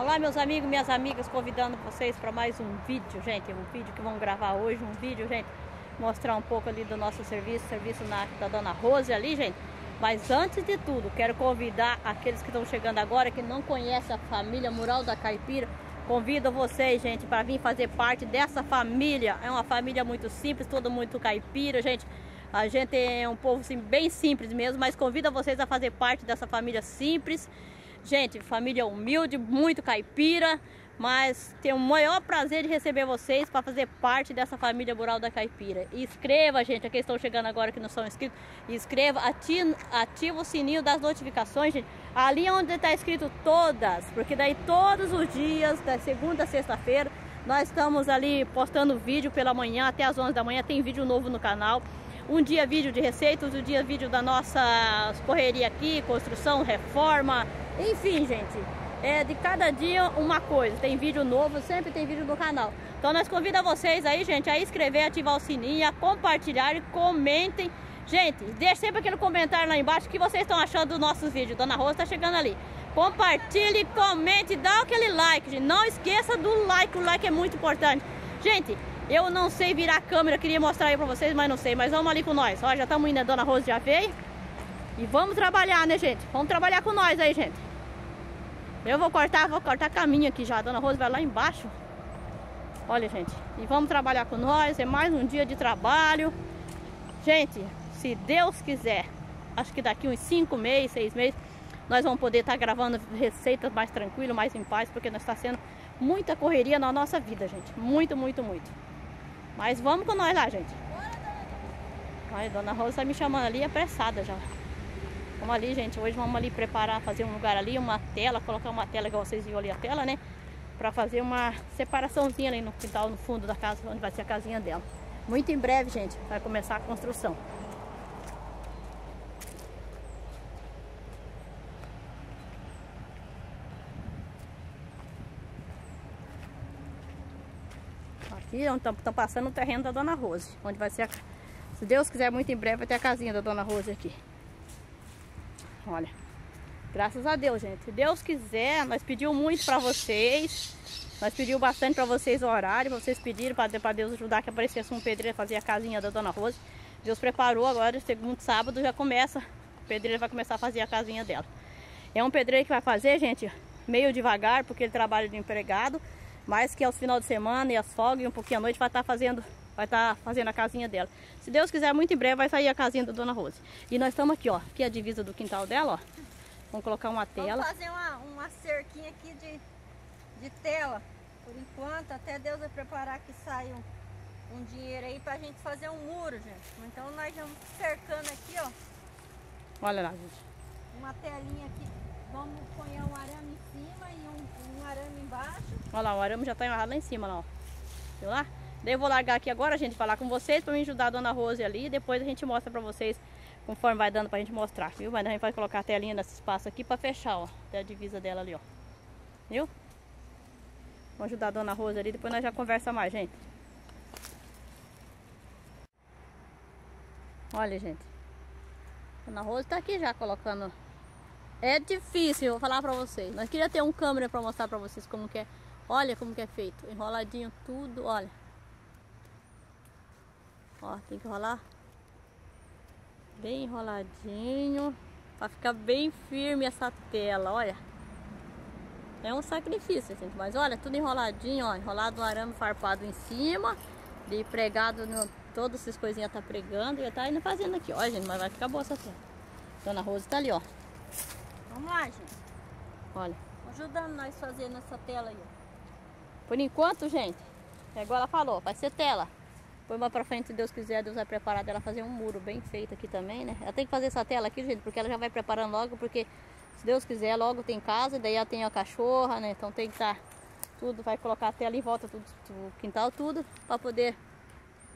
Olá meus amigos, minhas amigas, convidando vocês para mais um vídeo, gente, um vídeo que vamos gravar hoje, um vídeo, gente, mostrar um pouco ali do nosso serviço, serviço na, da Dona Rose ali, gente. Mas antes de tudo, quero convidar aqueles que estão chegando agora, que não conhecem a família Mural da Caipira, convido vocês, gente, para vir fazer parte dessa família. É uma família muito simples, todo muito caipira, gente. A gente é um povo assim, bem simples mesmo, mas convido vocês a fazer parte dessa família simples Gente, família humilde, muito caipira, mas tenho o maior prazer de receber vocês para fazer parte dessa família Rural da Caipira. Inscreva, gente, aqui estão chegando agora que não são inscritos. Inscreva, ativa, ativa o sininho das notificações, gente. Ali onde está escrito todas, porque daí todos os dias, da segunda a sexta-feira, nós estamos ali postando vídeo pela manhã até as 11 da manhã, tem vídeo novo no canal. Um dia vídeo de receitas, um dia vídeo da nossa correria aqui, construção, reforma, enfim, gente, é de cada dia uma coisa. Tem vídeo novo, sempre tem vídeo no canal. Então nós convidamos vocês aí, gente, a inscrever, ativar o sininho, a compartilhar e comentem. Gente, deixe sempre aquele comentário lá embaixo o que vocês estão achando dos nossos vídeos. Dona Rosa está chegando ali. Compartilhe, comente, dá aquele like, gente. Não esqueça do like, o like é muito importante. Gente, eu não sei virar a câmera, queria mostrar aí pra vocês, mas não sei. Mas vamos ali com nós. Ó, já estamos indo, a Dona Rosa já veio. E vamos trabalhar, né, gente? Vamos trabalhar com nós aí, gente. Eu vou cortar, vou cortar caminho aqui já. A dona Rosa vai lá embaixo. Olha, gente. E vamos trabalhar com nós. É mais um dia de trabalho. Gente, se Deus quiser, acho que daqui uns 5 meses, 6 meses, nós vamos poder estar tá gravando receitas mais tranquilo, mais em paz, porque nós está sendo muita correria na nossa vida, gente. Muito, muito, muito. Mas vamos com nós lá, gente. Olha, dona Rosa está me chamando ali, apressada já. Vamos ali, gente. Hoje vamos ali preparar, fazer um lugar ali, uma tela, colocar uma tela igual vocês viram ali a tela, né? Pra fazer uma separaçãozinha ali no quintal, no fundo da casa, onde vai ser a casinha dela. Muito em breve, gente, vai começar a construção. Aqui estão passando o terreno da Dona Rose, onde vai ser a... Se Deus quiser, muito em breve vai ter a casinha da Dona Rose aqui. Olha. Graças a Deus, gente. Se Deus quiser, nós pedimos muito para vocês. Nós pedimos bastante para vocês o horário, vocês pediram para Deus ajudar que aparecesse um pedreiro fazer a casinha da Dona Rosa. Deus preparou agora, segundo sábado já começa, o pedreiro vai começar a fazer a casinha dela. É um pedreiro que vai fazer, gente, meio devagar, porque ele trabalha de empregado, mas que aos final de semana e as folgas e um pouquinho à noite vai estar tá fazendo vai estar tá fazendo a casinha dela. Se Deus quiser, muito em breve vai sair a casinha da Dona Rose. E nós estamos aqui, ó, aqui é a divisa do quintal dela, ó. Vamos colocar uma tela. Vamos fazer uma, uma cerquinha aqui de, de tela, por enquanto, até Deus vai preparar que saia um, um dinheiro aí pra gente fazer um muro, gente. Então nós vamos cercando aqui, ó. Olha lá, gente. Uma telinha aqui. Vamos pôr um arame em cima e um, um arame embaixo. Olha lá, o arame já tá lá em cima, lá, ó. Viu lá? Daí eu vou largar aqui agora, a gente, falar com vocês para me ajudar a Dona Rose ali. Depois a gente mostra para vocês conforme vai dando pra gente mostrar, viu? Mas a gente vai colocar a telinha nesse espaço aqui para fechar, ó. Até a divisa dela ali, ó. Viu? Vamos ajudar a Dona Rose ali, depois nós já conversa mais, gente. Olha, gente. A Dona Rose tá aqui já colocando... É difícil, eu vou falar pra vocês. Nós queria ter um câmera pra mostrar pra vocês como que é. Olha como que é feito. Enroladinho tudo, olha. Ó, tem que enrolar bem enroladinho para ficar bem firme essa tela, olha. É um sacrifício, gente, mas olha, tudo enroladinho, ó, enrolado no arame farpado em cima, de pregado no todas essas coisinhas tá pregando e tá indo fazendo aqui, ó, gente, mas vai ficar boa essa tela. Dona Rosa tá ali, ó. Vamos lá, gente. Olha. Ajudando nós fazendo essa tela aí, ó. Por enquanto, gente, é igual ela falou, vai ser tela. Foi mais pra frente, se Deus quiser, Deus vai preparar dela fazer um muro bem feito aqui também, né? Ela tem que fazer essa tela aqui, gente, porque ela já vai preparando logo, porque se Deus quiser, logo tem casa, daí ela tem a cachorra, né? Então tem que estar tá tudo, vai colocar a tela em volta, tudo, o quintal, tudo, pra poder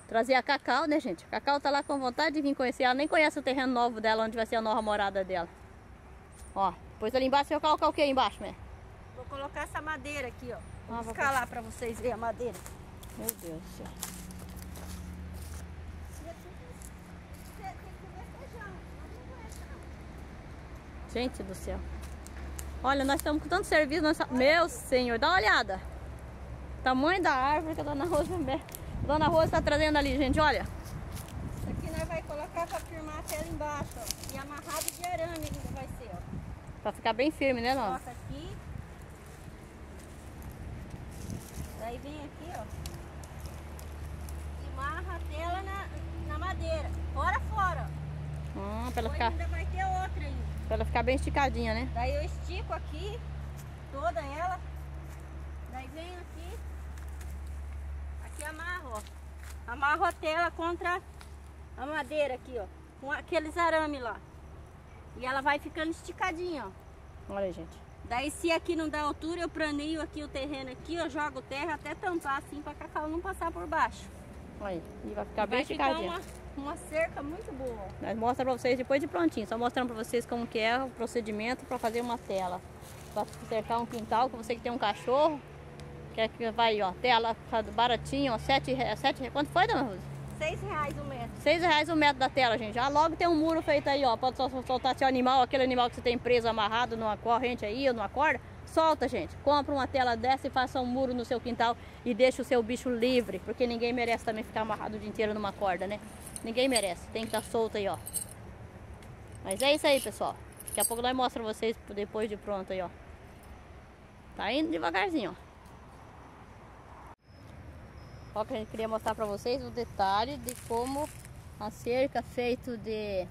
trazer a Cacau, né, gente? A Cacau tá lá com vontade de vir conhecer, ela nem conhece o terreno novo dela, onde vai ser a nova morada dela. Ó, depois ali embaixo, você vai colocar o que aí embaixo, né? Vou colocar essa madeira aqui, ó. Vou ah, escalar vou... pra vocês verem a madeira. Meu Deus do céu. Gente do céu. Olha, nós estamos com tanto serviço. Nós... Meu senhor, dá uma olhada. Tamanho da árvore que a dona Rosa... A dona Rosa está trazendo ali, gente, olha. Isso aqui nós vai colocar para firmar a tela embaixo, ó. E amarrado de arame ainda vai ser, ó. Pra ficar bem firme, né, Lona? Coloca aqui. Daí vem aqui, ó. E marra a tela na, na madeira. Fora, fora. Hum, pra ela ficar, ainda vai ter outra ainda. pra ela ficar bem esticadinha, né? Daí eu estico aqui, toda ela. Daí venho aqui. Aqui amarro, ó. Amarro a tela contra a madeira aqui, ó. Com aqueles arame lá. E ela vai ficando esticadinha, ó. Olha aí, gente. Daí se aqui não dá altura, eu planeio aqui o terreno aqui, eu jogo terra até tampar assim pra cacau não passar por baixo. Olha aí. E vai ficar bem vai ficar esticadinha. uma, uma cerca muito boa. Nós mostramos pra vocês depois de prontinho. Só mostrando pra vocês como que é o procedimento pra fazer uma tela. Pra cercar um quintal, que você que tem um cachorro. Que é que vai, ó, tela baratinha, ó, sete, sete, quanto foi, dona Rosa? Seis reais o metro. Seis reais o metro da tela, gente. Já logo tem um muro feito aí, ó. Pode sol- soltar seu animal, aquele animal que você tem preso amarrado numa corrente aí ou numa corda. Solta, gente. Compra uma tela dessa e faça um muro no seu quintal e deixa o seu bicho livre. Porque ninguém merece também ficar amarrado o dia inteiro numa corda, né? Ninguém merece. Tem que estar solto aí, ó. Mas é isso aí, pessoal. Daqui a pouco nós mostramos pra vocês depois de pronto aí, ó. Tá indo devagarzinho, ó. Ó, que a gente queria mostrar pra vocês o detalhe de como a cerca feito de...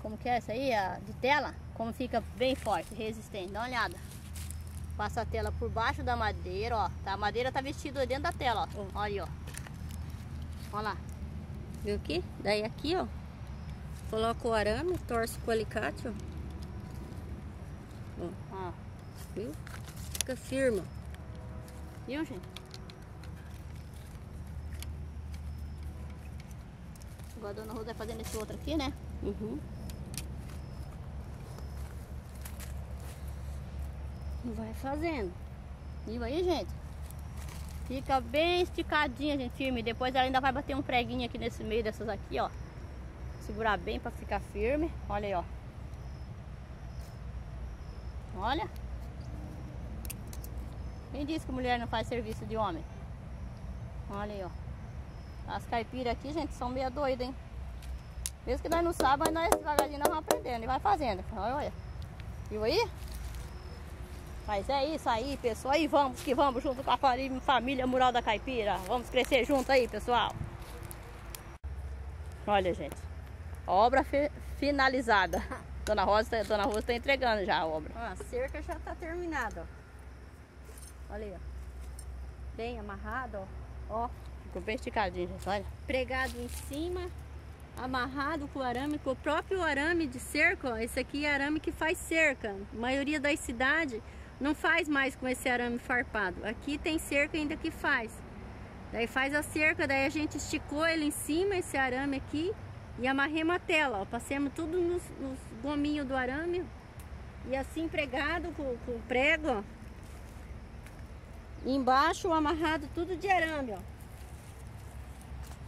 Como que é essa aí? A, de tela. Como fica bem forte, resistente. Dá uma olhada. Passa a tela por baixo da madeira, ó. Tá, a madeira tá vestida dentro da tela, ó. Olha aí, ó. Olha lá. Viu aqui? Daí aqui, ó. Coloca o arame, torce com o alicate, ó. Ó. Viu? Fica firme. Viu, gente? Agora a dona Rosa vai fazendo esse outro aqui, né? Uhum. Vai fazendo. Viu aí, gente? Fica bem esticadinha, gente, firme. Depois ela ainda vai bater um preguinho aqui nesse meio dessas aqui, ó. Segurar bem pra ficar firme. Olha aí, ó. Olha. Quem disse que mulher não faz serviço de homem? Olha aí, ó. As caipiras aqui, gente, são meio doidas, hein? Mesmo que nós não sabemos, mas nós devagarzinho nós vamos aprendendo e vai fazendo. Olha, olha. Viu aí? Mas é isso aí, pessoal. E vamos que vamos junto com a família Mural da Caipira. Vamos crescer junto aí, pessoal. Olha, gente. Obra fi- finalizada. Dona Rosa, tá- Dona Rosa tá entregando já a obra. Ó, a cerca já tá terminada, ó. Olha aí, ó. Bem amarrado, ó. Ó, Ficou bem esticadinho, gente. Olha. pregado em cima, amarrado com arame, com o próprio arame de cerca, ó. Esse aqui é arame que faz cerca. A maioria das cidades não faz mais com esse arame farpado. Aqui tem cerca ainda que faz. Daí faz a cerca, daí a gente esticou ele em cima, esse arame aqui, e amarremos a tela, ó. Passemos tudo nos, nos gominhos do arame. E assim pregado com, com prego, ó. Embaixo amarrado tudo de arame, ó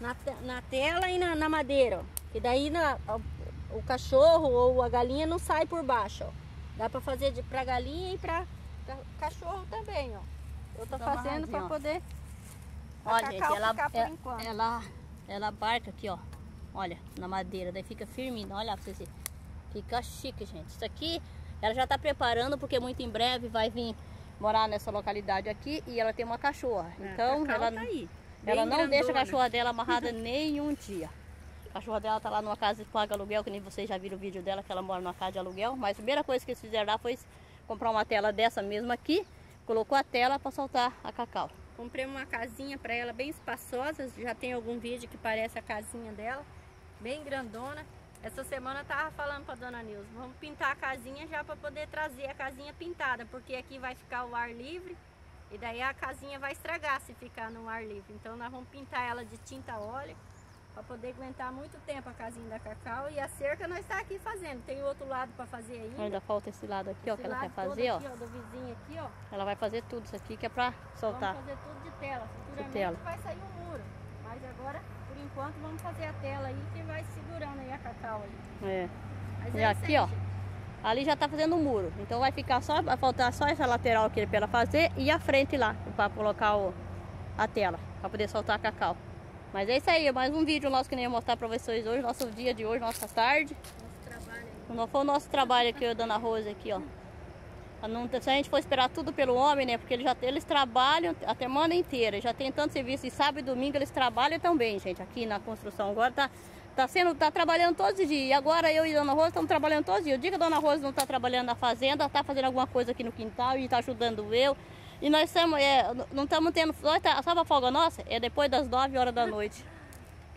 na, na tela e na, na madeira, ó. E daí na, o, o cachorro ou a galinha não sai por baixo, ó. Dá pra fazer de, pra galinha e pra cachorro também, ó. Eu tô fazendo ó. poder Olha, gente, ela, por ela, enquanto. ela, ela barca aqui, ó. Olha, na madeira, daí fica firminho. Olha pra vocês verem. Fica chique, gente. Isso aqui, ela já tá preparando, porque muito em breve vai vir morar nessa localidade aqui e ela tem uma cachorra. É, Então, ela, tá aí, ela não deixa a grandona. cachorra dela amarrada nenhum dia. A cachorra dela tá lá numa casa que paga aluguel, que nem vocês já viram o vídeo dela, que ela mora numa casa de aluguel. Mas a primeira coisa que eles fizeram lá foi comprar uma tela dessa mesma aqui, colocou a tela para soltar a cacau. Comprei uma casinha pra ela bem espaçosa. Já tem algum vídeo que parece a casinha dela. Bem grandona. Essa semana eu tava falando pra dona Nilza, vamos pintar a casinha já pra poder trazer a casinha pintada, porque aqui vai ficar o ar livre e daí a casinha vai estragar se ficar no ar livre. Então nós vamos pintar ela de tinta óleo pra poder aguentar muito tempo a casinha da Cacau e a cerca nós tá aqui fazendo. Tem outro lado pra fazer ainda. Ainda falta esse lado aqui, ó, Esse que ela quer fazer, ó. aqui, do vizinho aqui, ó. Ela vai fazer tudo isso aqui que é pra soltar. Vamos fazer tudo de tela. Futuramente tela. vai sair um muro. Mas agora, por enquanto, vamos fazer a tela aí que vai segurando aí a cacau aí. É. Mas E é aqui, ó. Ali já tá fazendo o muro. Então vai ficar só, vai faltar só essa lateral aqui para ela fazer e a frente lá, para colocar o, a tela, para poder soltar cacau. Mas é isso aí, mais um vídeo nosso que nem ia mostrar para vocês hoje, nosso dia de hoje, nossa tarde. Nosso trabalho. Foi o nosso trabalho aqui, a Dona Rosa aqui, ó. Não, se a gente for esperar tudo pelo homem, né? Porque eles, já, eles trabalham a semana inteira, já tem tanto serviço. E sábado e domingo eles trabalham também, gente, aqui na construção. Agora tá, tá, sendo, tá trabalhando todos os dias. E agora eu e a Dona Rosa estamos trabalhando todos os dias. O dia que a Dona Rosa não está trabalhando na fazenda, está fazendo alguma coisa aqui no quintal e está ajudando eu. E nós estamos, é, não estamos tendo. Nós tá, sabe a folga nossa? É depois das 9 horas da noite.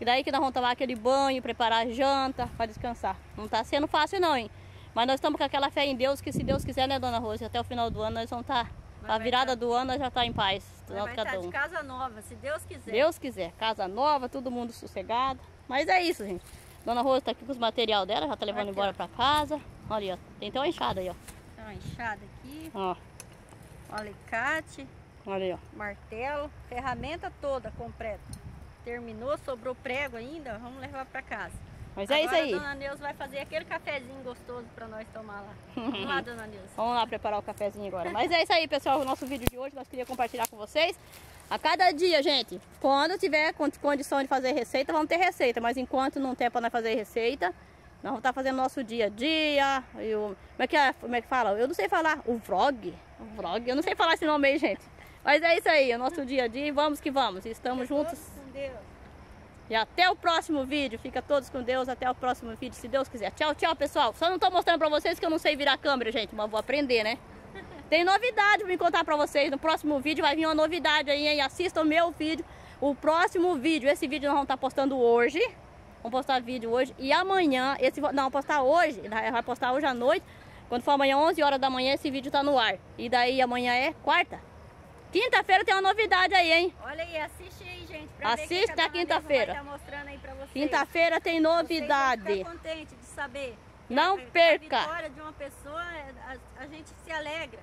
E daí que nós vamos tomar aquele banho, preparar a janta para descansar. Não está sendo fácil não, hein? Mas nós estamos com aquela fé em Deus que se Deus quiser, né, Dona Rosa, até o final do ano nós vamos estar. Tá, a virada tá, do ano nós já está em paz. Vai estar tá um. de casa nova, se Deus quiser. Deus quiser. Casa nova, todo mundo sossegado. Mas é isso, gente. Dona Rosa está aqui com os material dela, já está levando aqui, embora para casa. Olha, ó, tem até uma enxada aí, ó. Tem uma enxada aqui. Ó. Um alicate. Olha aí, ó. Martelo, ferramenta toda completa. Terminou, sobrou prego ainda, vamos levar para casa. Mas é isso aí. a dona Neuza vai fazer aquele cafezinho gostoso para nós tomar lá. Vamos lá, dona Neuza. Vamos lá preparar o cafezinho agora. Mas é isso aí, pessoal. O nosso vídeo de hoje nós queríamos compartilhar com vocês. A cada dia, gente, quando tiver condição de fazer receita, vamos ter receita. Mas enquanto não tem para nós fazer receita, nós vamos estar tá fazendo nosso dia a dia. E o, como, é que é, como é que fala? Eu não sei falar. O vlog. O vlog. Eu não sei falar esse nome aí, gente. Mas é isso aí, o nosso dia a dia. Vamos que vamos. Estamos juntos. Com Deus. E até o próximo vídeo. Fica todos com Deus. Até o próximo vídeo, se Deus quiser. Tchau, tchau, pessoal. Só não tô mostrando pra vocês que eu não sei virar câmera, gente. Mas vou aprender, né? Tem novidade pra me contar pra vocês. No próximo vídeo vai vir uma novidade aí, hein? Assista o meu vídeo. O próximo vídeo. Esse vídeo nós vamos estar tá postando hoje. Vamos postar vídeo hoje. E amanhã, esse não, postar hoje. Vai postar hoje à noite. Quando for amanhã, 11 horas da manhã, esse vídeo tá no ar. E daí amanhã é quarta. Quinta-feira tem uma novidade aí, hein? Olha aí, assiste aí, gente. Assiste na quinta-feira. Tá quinta-feira tem novidade. Vocês vão contente de saber. Não a, perca. A vitória de uma pessoa, a, a, gente se alegra.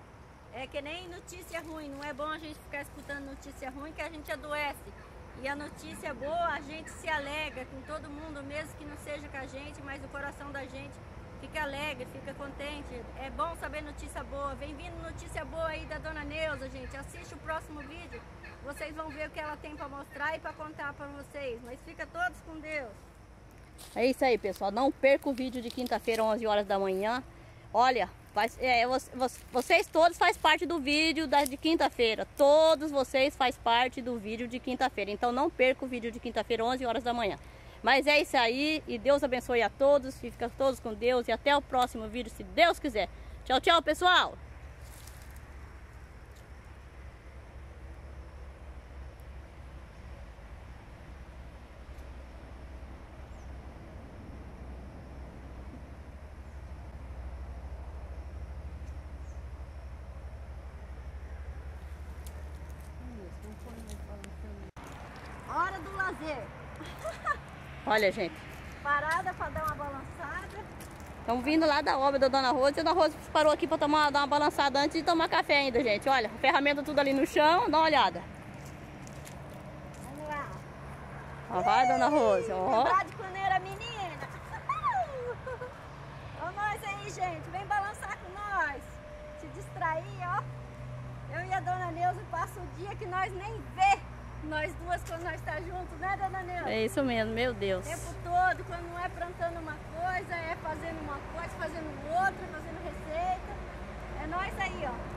É que nem notícia ruim. Não é bom a gente ficar escutando notícia ruim que a gente adoece. E a notícia boa, a gente se alegra com todo mundo, mesmo que não seja com a gente, mas o coração da gente fica alegre, fica contente. É bom saber notícia boa. Vem vindo notícia boa aí da Dona Neuza, gente. Assiste o próximo vídeo. Vocês vão ver o que ela tem para mostrar e para contar para vocês. Mas fica todos com Deus. É isso aí, pessoal. Não perca o vídeo de quinta-feira, 11 horas da manhã. Olha, faz, é, vocês todos fazem parte do vídeo da, de quinta-feira. Todos vocês fazem parte do vídeo de quinta-feira. Então não perca o vídeo de quinta-feira, 11 horas da manhã. Mas é isso aí e Deus abençoe a todos, fica todos com Deus e até o próximo vídeo, se Deus quiser. Tchau, tchau, pessoal! Hora do lazer. Olha, gente. Parada para dar uma balançada. Estamos vindo lá da obra da Dona Rosa. E a Dona Rosa parou aqui para tomar, dar uma balançada antes de tomar café ainda, gente. Olha, ferramenta tudo ali no chão. Dá uma olhada. Vamos lá. Ó, vai, Dona Rosa. Ó. de quando era menina. Ó nós aí, gente. Vem balançar com nós. Se distrair, ó. Eu e a Dona Neuza passa o dia que nós nem vê nós duas quando nós estamos tá juntos, né, dona Neuza? É isso mesmo, meu Deus. O tempo todo, quando não é plantando uma coisa, é fazendo uma coisa, fazendo outra, fazendo receita. É nós aí, ó.